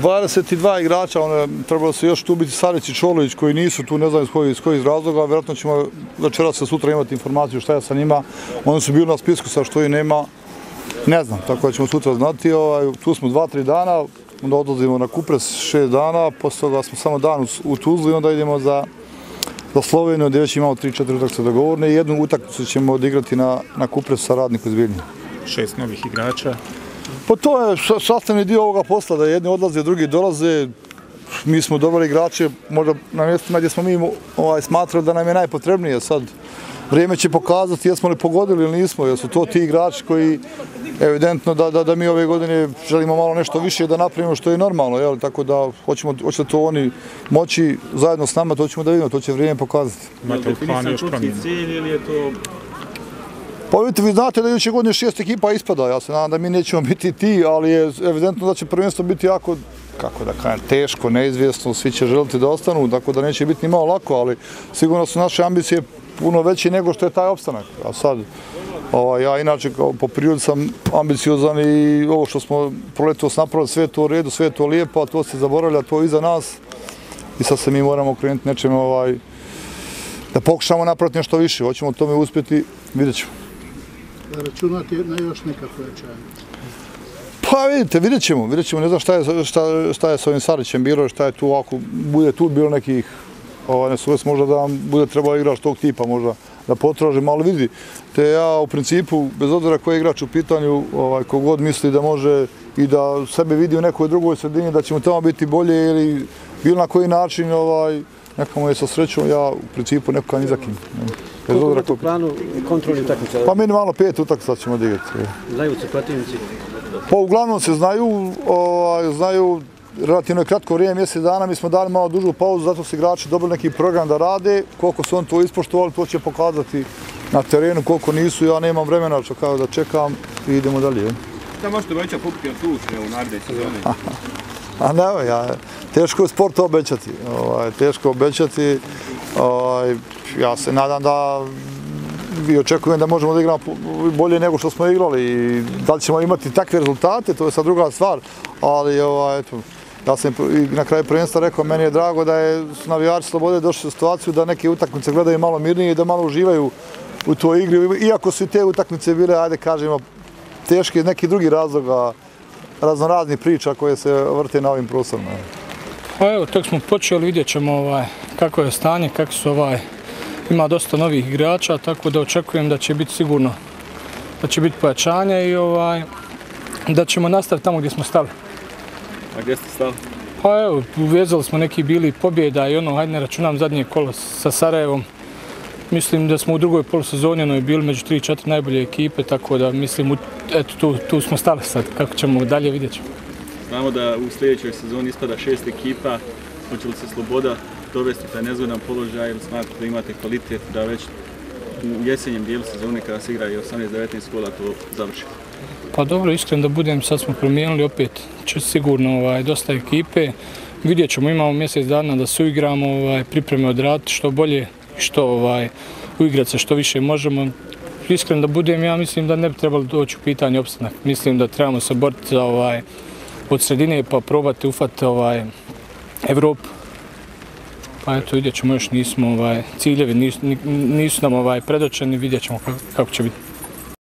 22 igrača, ono, trebalo se još tu biti Sarić i Čolović koji nisu tu, ne znam iz kojih, iz kojih razloga, vjerojatno ćemo večeras se sutra imati informaciju šta je sa njima. Oni su bili na spisku sa što i nema, ne znam, tako da ćemo sutra znati. Ovaj, tu smo dva, tri dana, onda odlazimo na Kupres 6 dana, posle toga smo samo dan u, u Tuzli, onda idemo za, za Sloveniju, gdje već imamo 3-4 utakce dogovorne i jednu utakmicu ćemo odigrati na, na Kupres sa radniku iz Biljnje. Šest novih igrača. Pa to je sastavni dio ovoga posla, da jedni odlaze, drugi dolaze. Mi smo dobri igrači, možda na mjestima gdje smo mi ovaj, smatrali da nam je najpotrebnije sad. Vrijeme će pokazati jesmo li pogodili ili nismo, jer su to ti igrači koji evidentno da, da, da mi ove godine želimo malo nešto više da napravimo što je normalno, jel? tako da hoćemo, hoće to oni moći zajedno s nama, to ćemo da vidimo, to će vrijeme pokazati. Imate u planu još promjenu. cilj ili je to Pa vidite, vi znate da iduće godine šest ekipa ispada, ja se nadam da mi nećemo biti ti, ali je evidentno da će prvenstvo biti jako, kako da kažem, teško, neizvjesno, svi će želiti da ostanu, tako da neće biti ni malo lako, ali sigurno su naše ambicije puno veće nego što je taj opstanak. A sad, ovaj, ja inače kao po prirodi sam ambiciozan i ovo što smo proleto napravili, sve to u redu, sve to lijepo, a to se zaboravlja, to iza nas. I sad se mi moramo krenuti nečem ovaj, da pokušamo napraviti nešto više. Hoćemo u tome uspjeti, vidjet ćemo računati na još neka pojačanja? Pa vidite, vidjet ćemo, vidjet ćemo, ne znam šta je, šta, šta je s ovim Sarićem bilo, šta je tu, ako bude tu bilo nekih ovaj, nesuvest, možda da vam bude trebao igrač tog tipa, možda da potražim, ali vidi, te ja u principu, bez obzira koji je igrač u pitanju, ovaj, kogod misli da može i da sebe vidi u nekoj drugoj sredini, da će mu tamo biti bolje ili bilo na koji način, ovaj, neka mu je sa srećom, ja u principu nekoga ni za. Bez Koliko obzira imate u ko- planu kontrolni utakmica? Pa minimalno pet utakmica ćemo odigrati. Znaju se protivnici. Pa uglavnom se znaju, ovaj, znaju relativno je kratko vrijeme, mjesec dana, mi smo dali malo dužu pauzu, zato su igrači dobili neki program da rade, koliko su on to ispoštovali, to će pokazati na terenu, koliko nisu, ja nemam vremena što kao da čekam i idemo dalje. Šta možete obećati kupiti od Tuzle u naredne sezone? A ne, ja, teško je sport obećati, ovaj, teško obećati, ovaj, ja se nadam da i očekujem da možemo da igramo bolje nego što smo igrali i da li ćemo imati takve rezultate, to je sad druga stvar, ali ovaj, eto, ja sam na kraju prvenstva rekao, meni je drago da je, su navijači Slobode došli u situaciju da neke utakmice gledaju malo mirnije i da malo uživaju u toj igri, iako su i te utakmice bile, ajde kažemo, teške iz nekih drugih razloga, raznoraznih priča koje se vrte na ovim prostorima. Pa evo, tek smo počeli, vidjet ćemo ovaj, kako je stanje, kako su ovaj, ima dosta novih igrača, tako da očekujem da će biti sigurno, da će biti pojačanje i ovaj, da ćemo nastaviti tamo gdje smo stali. A gdje ste stali? Pa evo, uvezali smo neki bili pobjeda i ono, hajde ne računam zadnje kolo sa Sarajevom. Mislim da smo u drugoj polusezoni ono, bili među 3-4 najbolje ekipe, tako da mislim, eto, tu, tu smo stali sad, kako ćemo dalje vidjet ćemo. Znamo da u sljedećoj sezoni ispada šest ekipa, hoće li se Sloboda dovesti taj nezgodan položaj ili smatrate da imate kvalitet da već u jesenjem dijelu sezone kada se igra i 18-19 kola to završi? Pa dobro, iskren da budem, sad smo promijenili opet, će sigurno ovaj, dosta ekipe. Vidjet ćemo, imamo mjesec dana da se uigramo, ovaj, pripreme odraditi što bolje, što ovaj, uigrat se što više možemo. Iskren da budem, ja mislim da ne bi trebalo doći u pitanje opstanak. Mislim da trebamo se boriti za ovaj, od sredine pa probati ufati ovaj, Evropu. Pa eto, vidjet ćemo, još nismo ovaj, ciljevi, nisu, nisu nam ovaj, predočeni, vidjet ćemo kako, kako će biti.